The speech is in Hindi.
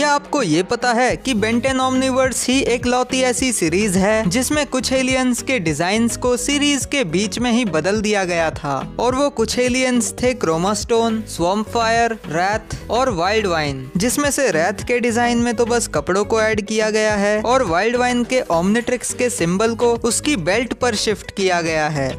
क्या आपको ये पता है कि बेंटेन ओमनिवर्स ही एक लौती ऐसी सीरीज़ है, जिसमें कुछ एलियंस के डिज़ाइन को सीरीज़ के बीच में ही बदल दिया गया था? और वो कुछ एलियंस थे क्रोमास्टोन स्वम फायर रैथ और वाइल्ड वाइन जिसमें से रैथ के डिज़ाइन में तो बस कपड़ों को ऐड किया गया है और वाइल्ड वाइन के ओमनिट्रिक्स के सिंबल को उसकी बेल्ट पर शिफ्ट किया गया है।